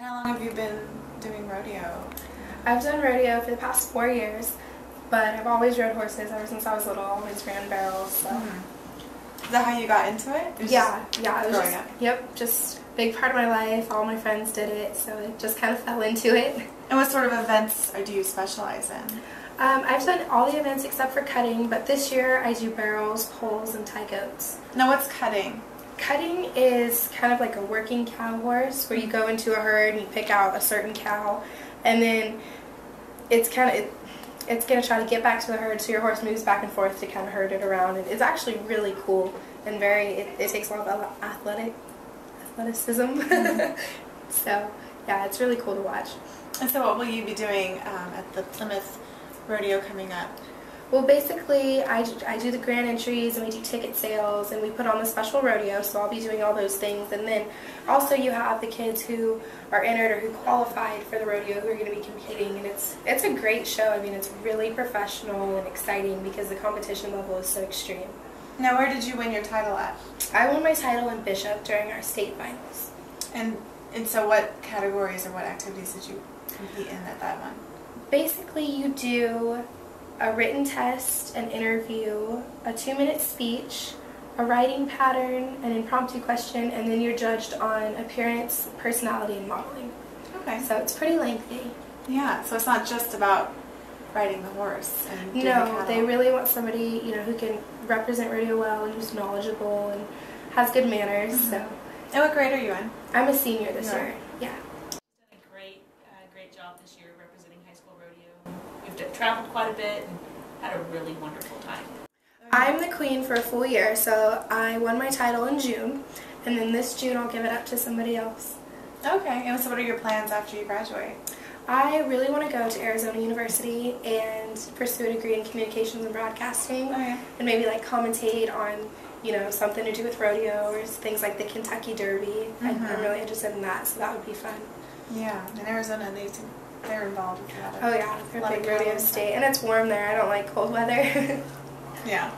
How long have you been doing rodeo? I've done rodeo for the past four years, but I've always rode horses ever since I was little. Always ran barrels. So. Is that how you got into it? It Yeah, yeah. It was growing just, up. Yep, just big part of my life. All my friends did it, so it just kind of fell into it. And what sort of events do you specialize in? Um, I've done all the events except for cutting, but this year I do barrels, poles, and tie goats. Now, what's cutting? Cutting is kind of like a working cow horse where you go into a herd and you pick out a certain cow, and then it's kind of it, it's gonna try to get back to the herd, so your horse moves back and forth to kind of herd it around. And it's actually really cool and very. It, it takes a lot of athletic athleticism. so yeah, it's really cool to watch. And so, what will you be doing um, at the Plymouth Rodeo coming up? Well, basically, I, I do the grand entries and we do ticket sales and we put on the special rodeo, so I'll be doing all those things. And then also you have the kids who are entered or who qualified for the rodeo who are going to be competing. And it's, it's a great show. I mean, it's really professional and exciting because the competition level is so extreme. Now, where did you win your title at? I won my title in Bishop during our state finals. And and so, what categories or what activities did you compete in at that one? Basically, you do a written test, an interview, a two minute speech, a riding pattern, an impromptu question, and then you're judged on appearance, personality, and modeling. Okay. So it's pretty lengthy. Yeah. So it's not just about riding the horse No, they really want somebody you know who can represent rodeo well and who's knowledgeable and has good manners. Mm-hmm. So And what grade are you in? I'm a senior this year. Yeah. Done a great, great job this year representing high school rodeo. We've traveled quite a bit and had a really wonderful time. I'm the queen for a full year, so I won my title in June, and then this June I'll give it up to somebody else. Okay. And so, what are your plans after you graduate? I really want to go to Arizona University and pursue a degree in communications and broadcasting, Oh, yeah. and maybe like commentate on, you know, something to do with rodeo or things like the Kentucky Derby. I, I'm Mhm. really interested in that, so that would be fun. Yeah. In Arizona, they seem- they're involved with lot of. Oh yeah, they're lot a of big rodeo state, and it's warm there. I don't like cold weather. Yeah.